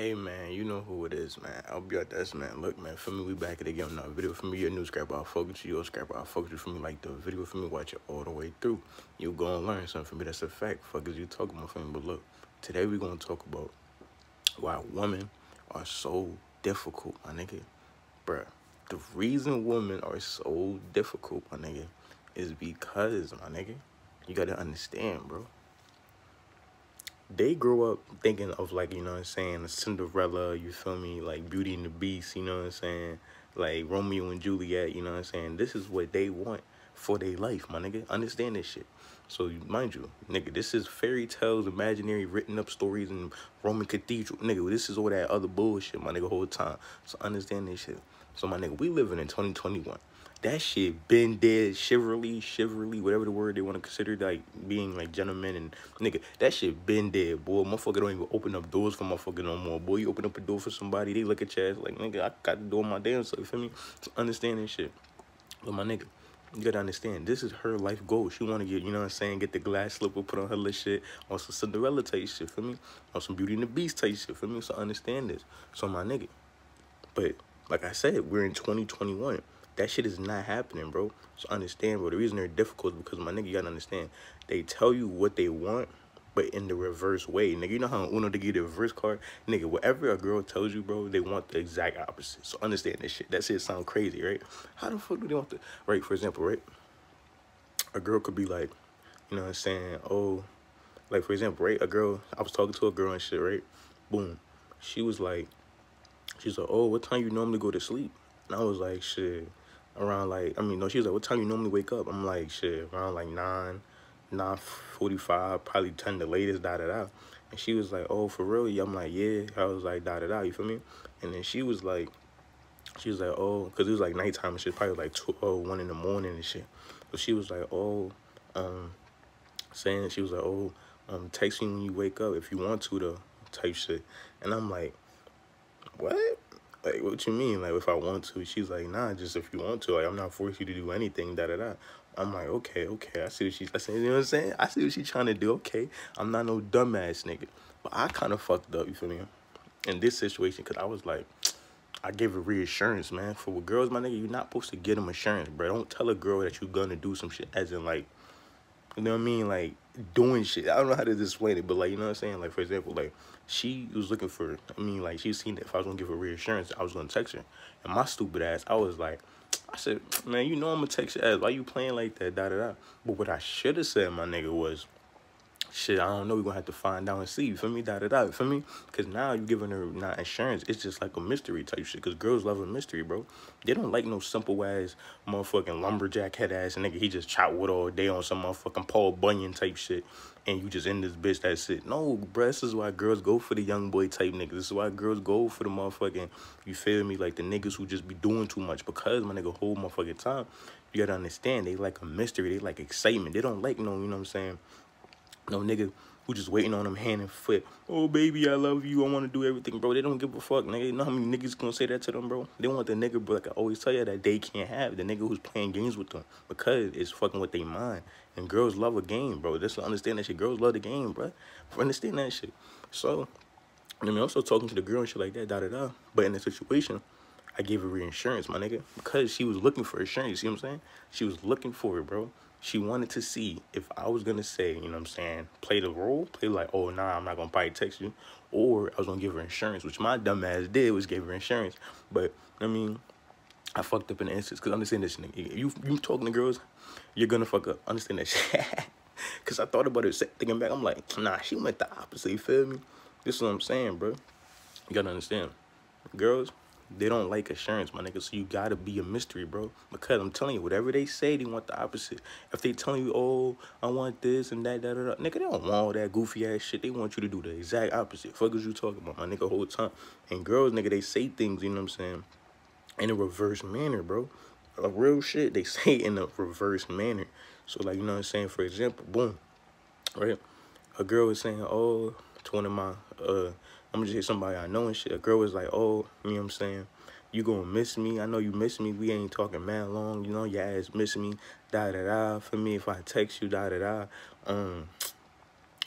Hey man, you know who it is, man. I'll be like this, man. Look, man, for me, we back at it again. Now, video for me, your new scrap. I'll focus you, your scrap. I'll focus you for me, like the video for me, watch it all the way through. You gonna learn something for me. That's a fact. Fuck is you talking about for me? But look, today we gonna talk about why women are so difficult, my nigga. Bruh, the reason women are so difficult, my nigga, is because, my nigga, you gotta understand, bro they grow up thinking of like, you know what I'm saying, Cinderella, you feel me, like Beauty and the Beast, you know what I'm saying, like Romeo and Juliet, you know what I'm saying. This is what they want for their life, my nigga. Understand this shit. So mind you, nigga, this is fairy tales, imaginary, written up stories in Roman cathedral, nigga. This is all that other bullshit, my nigga, whole time. So understand this shit. So my nigga, we living in 2021 that shit been dead, chivalry, chivalry, whatever the word they want to consider, like being like gentlemen and nigga, that shit been dead, boy. Motherfucker don't even open up doors for motherfucker no more, boy. You open up a door for somebody, they look at your ass like, nigga, I got the door my damn self, you feel me? Understand this shit. But my nigga, you gotta understand, this is her life goal. She wanna get, you know what I'm saying, get the glass slipper, put on her little shit, on some Cinderella type shit, for me? On some Beauty and the Beast type shit, for me? So understand this. So my nigga, but like I said, we're in 2021. That shit is not happening, bro. So understand, bro. The reason they're difficult is because my nigga, you gotta understand. They tell you what they want, but in the reverse way. Nigga, you know how Uno to get the reverse card? Nigga, whatever a girl tells you, bro, they want the exact opposite. So understand this shit. That shit sound crazy, right? How the fuck do they want the right, for example, right? A girl could be like, you know what I'm saying, oh, like for example, right? A girl, I was talking to a girl and shit, right? Boom. She was like, she's like, oh, what time you normally go to sleep? And I was like, shit around like I mean no she was like what time you normally wake up? I'm like shit around like nine nine forty five probably ten the latest da da da. And she was like oh for real? I'm like yeah. I was like da da da you feel me? And then she was like she was like oh because it was like nighttime and shit probably like two oh one in the morning and shit. So she was like oh um saying she was like oh um text me when you wake up if you want to though type shit. And I'm like what like, what you mean? Like, if I want to? She's like, nah, just if you want to. Like, I'm not forcing you to do anything, da da da. I'm like, okay, okay. I see what she's saying. You know what I'm saying? I see what she's trying to do. Okay. I'm not no dumbass nigga. But I kind of fucked up, you feel me? In this situation, because I was like, I gave her reassurance, man. For girls, my nigga, you're not supposed to get them assurance, bro. Don't tell a girl that you're gonna do some shit, as in, like, you know what I mean? Like, doing shit. I don't know how to explain it, but, like, you know what I'm saying? Like, for example, like, she was looking for, I mean, like, she seen that if I was gonna give her reassurance, I was gonna text her. And my stupid ass, I was like, I said, man, you know I'm gonna text your ass. Why you playing like that, da da da? But what I should have said, my nigga, was, shit, I don't know. We're gonna have to find out and see. You feel me? Da da da. You feel me? Cause now you're giving her not insurance. It's just like a mystery type shit. Cause girls love a mystery, bro. They don't like no simple ass motherfucking lumberjack head ass nigga. He just chop wood all day on some motherfucking Paul Bunyan type shit. And you just in this bitch that's it. No, bro. This is why girls go for the young boy type niggas. This is why girls go for the motherfucking, you feel me? Like the niggas who just be doing too much. Because my nigga whole motherfucking time. You gotta understand, they like a mystery. They like excitement. They don't like no, you know what I'm saying? No nigga who just waiting on them hand and foot. Oh, baby, I love you. I want to do everything, bro. They don't give a fuck, nigga. You know how many niggas gonna say that to them, bro? They want the nigga, bro, like I always tell you, that they can't have. The nigga who's playing games with them. Because it's fucking with their mind. And girls love a game, bro. Just understand that shit. Girls love the game, bro. Understand that shit. So, I mean, also talking to the girl and shit like that, da da da. But in the situation, I gave her reinsurance, my nigga. Because she was looking for insurance, you see what I'm saying? She was looking for it, bro she wanted to see if I was gonna say, you know what I'm saying, play the role, play like, oh nah, I'm not gonna probably text you, or I was gonna give her insurance, which my dumb ass did was give her insurance. But I mean, I fucked up in the instance because understand this nigga. You you talking to girls, you're gonna fuck up. Understand that shit. Cause I thought about it thinking back, I'm like, nah, she went the opposite, you feel me? This is what I'm saying, bro. You gotta understand. Girls, they don't like assurance, my nigga. So you gotta be a mystery, bro. Because I'm telling you, whatever they say, they want the opposite. If they telling you, oh, I want this and that, that, that, nigga, they don't want all that goofy ass shit. They want you to do the exact opposite. Fuck is you talking about, my nigga, whole time. And girls, nigga, they say things, you know what I'm saying, in a reverse manner, bro. A real shit, they say in a reverse manner. So, like, you know what I'm saying? For example, boom, right? A girl is saying, oh, to one of my, uh, I'm gonna just somebody I know and shit. A girl was like, oh, you know what I'm saying? You gonna miss me. I know you miss me. We ain't talking man long. You know, your ass miss me. Da da da. For me, if I text you, da da da. Um,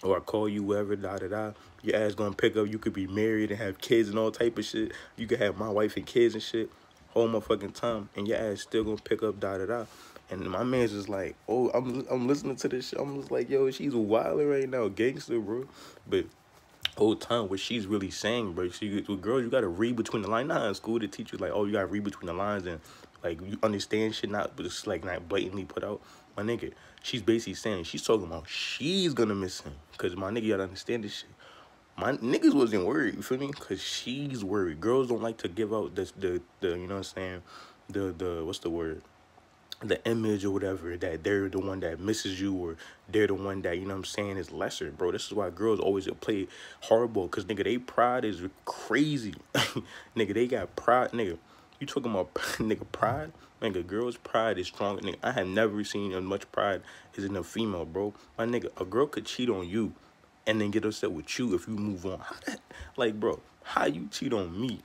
or I call you wherever, da da da. Your ass gonna pick up. You could be married and have kids and all type of shit. You could have my wife and kids and shit. Whole motherfucking time, and your ass still gonna pick up, da da da. And my man's just like, oh, I'm I'm listening to this shit. I'm just like, yo, she's wilding right now, gangster, bro. But whole time what she's really saying, bro. She with girls, you gotta read between the lines. Not in school to teach you like, oh, you gotta read between the lines and like you understand shit, not it's like not blatantly put out. My nigga, she's basically saying she's talking about she's gonna miss him. Cause my nigga, you gotta understand this shit. My niggas wasn't worried, you feel me? Cause she's worried. Girls don't like to give out this the the you know what I'm saying, the the what's the word? The image or whatever that they're the one that misses you or they're the one that you know what I'm saying is lesser bro. This is why girls always play horrible because nigga they pride is crazy. Nigga they got pride nigga. You talking about nigga pride? Nigga girls pride is strong nigga. I have never seen as much pride as in a female bro. My nigga a girl could cheat on you and then get upset with you if you move on. Like bro how you cheat on me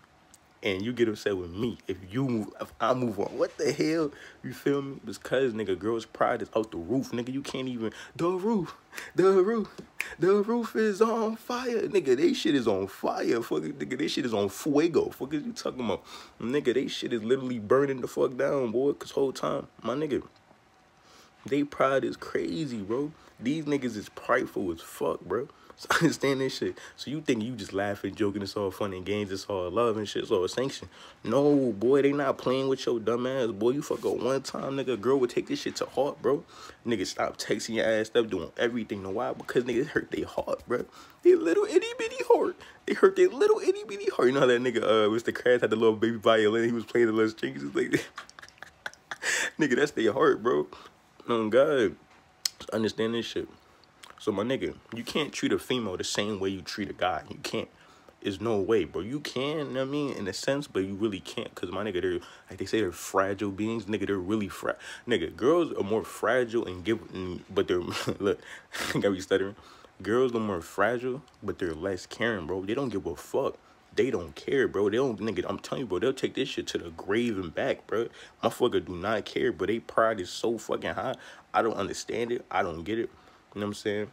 and you get upset with me if you move if I move on. What the hell? You feel me? Because nigga, girls' pride is out the roof. Nigga, you can't even the roof, the roof, the roof is on fire. Nigga, they shit is on fire. Fuck nigga, they shit is on fuego. Fuck is you talking about? Nigga, they shit is literally burning the fuck down, boy. Cause whole time, my nigga, they pride is crazy, bro. These niggas is prideful as fuck, bro. So understand this shit. So you think you just laughing, joking, it's all fun and games, it's all love and shit, it's all sanction. No, boy, they not playing with your dumb ass. Boy, you fuck up one time, nigga, girl would take this shit to heart, bro. Nigga, stop texting your ass, stop doing everything. Know why? Because niggas hurt their heart, bro. They little itty bitty heart. They hurt their little itty bitty heart. You know how that nigga, uh, Mr. Krabs had the little baby violin, he was playing the little strings. Like, nigga, that's their heart, bro. Oh, God. Understand this shit. So my nigga, you can't treat a female the same way you treat a guy. You can't. There's no way, bro. You can, you know I mean, in a sense, but you really can't. Cause my nigga, they're like they say they're fragile beings. Nigga, they're really fra nigga, girls are more fragile and give but they're look, I gotta be stuttering. Girls are more fragile, but they're less caring, bro. They don't give a fuck. They don't care, bro. They don't, nigga, I'm telling you, bro, they'll take this shit to the grave and back, bro. Motherfucker do not care, but they pride is so fucking high. I don't understand it. I don't get it. You know what I'm saying?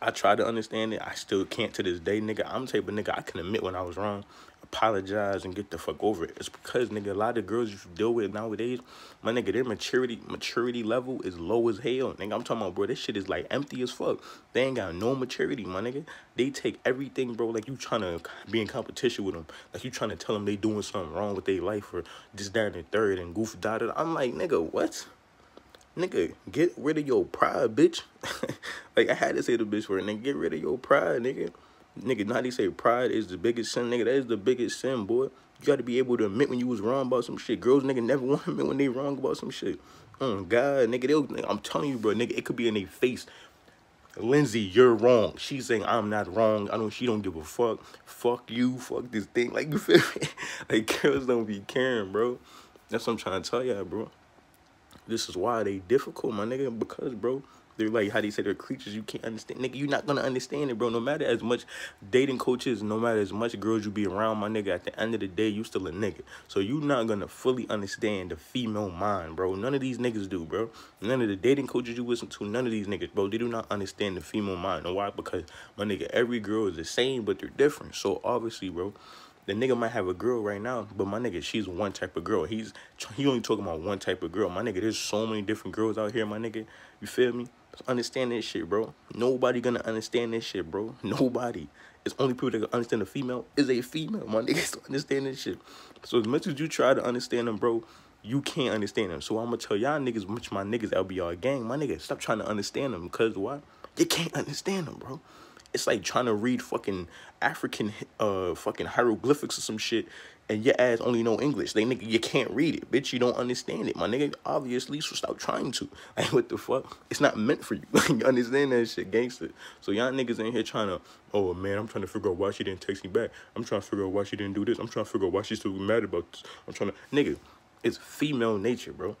I try to understand it. I still can't to this day, nigga. I'm type of nigga, I can admit when I was wrong, apologize, and get the fuck over it. It's because, nigga, a lot of girls you deal with nowadays, my nigga, their maturity maturity level is low as hell. Nigga, I'm talking about, bro, this shit is, like, empty as fuck. They ain't got no maturity, my nigga. They take everything, bro, like you trying to be in competition with them. Like you trying to tell them they doing something wrong with their life or just and the third, and goof, dotted. I'm like, nigga, what? Nigga, get rid of your pride, bitch. like I had to say the bitch word, nigga, get rid of your pride, nigga. Nigga, not they say pride is the biggest sin, nigga. That is the biggest sin, boy. You gotta be able to admit when you was wrong about some shit. Girls, nigga, never want to admit when they wrong about some shit. Oh God, nigga, they I'm telling you, bro, nigga, it could be in their face. Lindsay, you're wrong. She's saying I'm not wrong. I know she don't give a fuck. Fuck you. Fuck this thing. Like you feel me? like girls don't be caring, bro. That's what I'm trying to tell y'all, bro. This is why they difficult, my nigga, because, bro, they're like, how you say they're creatures you can't understand. Nigga, you're not to understand it, bro. No matter as much dating coaches, no matter as much girls you be around, my nigga, at the end of the day, you still a nigga. So you not to fully understand the female mind, bro. None of these niggas do, bro. None of the dating coaches you listen to, none of these niggas, bro, they do not understand the female mind. And why? Because, my nigga, every girl is the same, but they're different. So obviously, bro, the nigga might have a girl right now, but my nigga, she's one type of girl. He's he only talking about one type of girl. My nigga, there's so many different girls out here, my nigga. You feel me? Understand this shit, bro. Nobody gonna understand this shit, bro. Nobody. It's only people that can understand a female is a female. My niggas understand this shit. So as much as you try to understand them, bro, you can't understand them. So I'm gonna tell y'all niggas, which my niggas LBR gang, my nigga, stop trying to understand them because why? You can't understand them, bro. It's like trying to read fucking African uh fucking hieroglyphics or some shit and your ass only know English. They nigga, you can't read it. Bitch, you don't understand it. My nigga, obviously, so stop trying to. Like, what the fuck? It's not meant for you. you understand that shit, gangster. So y'all niggas in here trying to, oh man, I'm trying to figure out why she didn't text me back. I'm trying to figure out why she didn't do this. I'm trying to figure out why she's still mad about this. I'm trying to, nigga, it's female nature, bro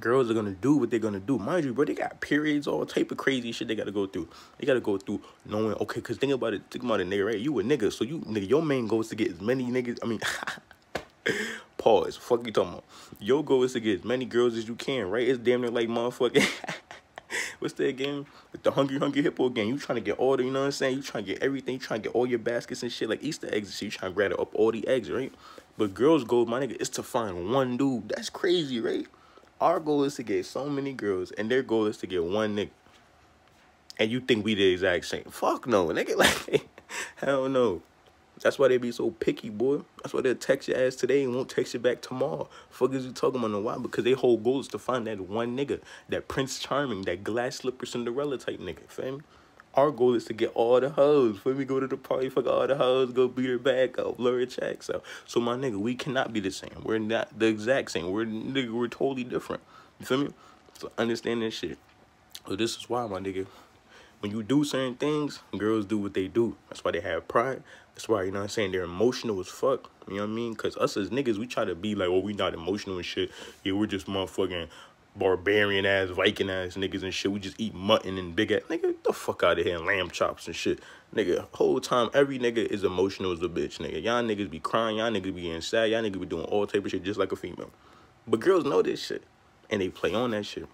girls are gonna do what they're gonna do. Mind you, bro, they got periods, all type of crazy shit they gotta go through. They gotta go through knowing, okay, cause think about it, think about it, nigga, right? You a nigga, so you nigga, your main goal is to get as many niggas. I mean, pause. Fuck you talking about. Your goal is to get as many girls as you can, right? It's damn near like motherfucking. what's that game? The Hungry Hungry Hippo game. You trying to get all the, you know what I'm saying? You trying to get everything. You trying to get all your baskets and shit like Easter eggs. So you trying to grab up all the eggs, right? But girls' goal, my nigga, is to find one dude. That's crazy, right? Our goal is to get so many girls, and their goal is to get one nigga. And you think we the exact same? Fuck no, nigga. Like, hell no. That's why they be so picky, boy. That's why they'll text your ass today and won't text you back tomorrow. Fuck is you talking about? Know why? Because they whole goal is to find that one nigga, that Prince Charming, that glass slipper Cinderella type nigga. Me? Our goal is to get all the hoes. When we go to the party, fuck all the hoes, go beat her back up, blur her checks out. So my nigga, we cannot be the same. We're not the exact same. We're nigga, we're totally different. You feel me? So understand this shit. So this is why, my nigga, when you do certain things, girls do what they do. That's why they have pride. That's why, you know what I'm saying, they're emotional as fuck. You know what I mean? Because us as niggas, we try to be like, oh, we not emotional and shit. Yeah, we're just motherfucking barbarian ass, Viking ass niggas and shit. We just eat mutton and big ass. Nigga, the fuck out of here and lamb chops and shit. Nigga, whole time, every nigga is emotional as a bitch, nigga. Y'all niggas be crying. Y'all niggas be getting sad. Y'all niggas be doing all type of shit just like a female. But girls know this shit. And they play on that shit.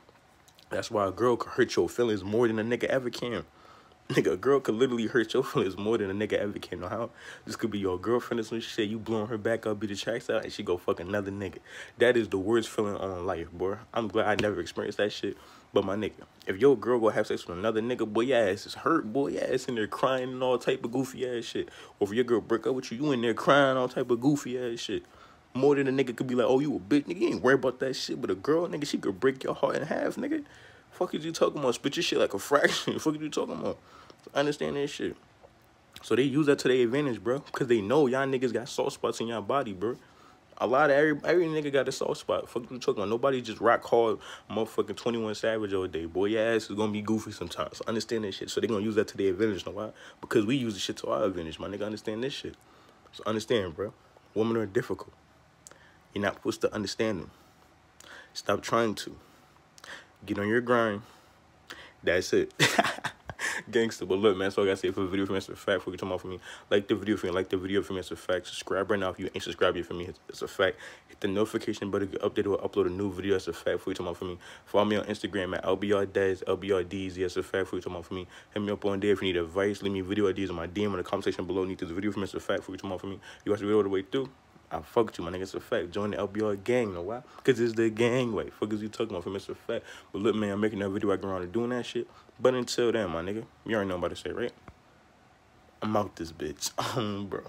That's why a girl can hurt your feelings more than a nigga ever can. Nigga, a girl could literally hurt your feelings more than a nigga ever can. Know how? This could be your girlfriend or some shit. You blowing her back up, beat the tracks out, and she go fuck another nigga. That is the worst feeling on life, boy. I'm glad I never experienced that shit. But my nigga, if your girl go have sex with another nigga, boy, your ass is hurt, boy, your ass in there crying and all type of goofy ass shit. Or if your girl break up with you, you in there crying all type of goofy ass shit. More than a nigga could be like, oh, you a bitch, nigga, you ain't worried about that shit. But a girl, nigga, she could break your heart in half, nigga. Fuck is you talking about? Spit your shit like a fraction. Fuck is you talking about? I Understand this shit. So they use that to their advantage, bro. Because they know y'all niggas got soft spots in y'all body, bro. A lot of every every nigga got a soft spot. Fuck you talking about. Nobody just rock hard motherfucking 21 Savage all day. Boy, your ass is gonna be goofy sometimes. So understand this shit. So they gonna use that to their advantage, know why? Because we use the shit to our advantage, my nigga. Understand this shit. So understand, bro. Women are difficult. You're not supposed to understand them. Stop trying to. Get on your grind. That's it. Gangster. But look, man, so I gotta say for the video for me, it's a fact. For you talking about for me, like the video for me, like the video for me, it's a fact. Subscribe right now if you ain't subscribed yet for me, it's a fact. Hit the notification button to get updated or upload a new video, it's a fact. For you talking about for me, follow me on Instagram at LBRDez, LBRDZ, it's a fact. For you talking about for me, hit me up on there if you need advice, leave me video ideas on my DM in the comment section below. Need this video for me, it's a fact. For you talking about for me, you watch the video all the way through. I fuck with you, my nigga. It's a fact. Join the LBR gang. Know why? Because it's the gang way. Fuck is you talking about It's a fact. But look, man, I'm making that video. I go around and doing that shit. But until then, my nigga, you already know about to say, right? I'm out this bitch. Um, bro.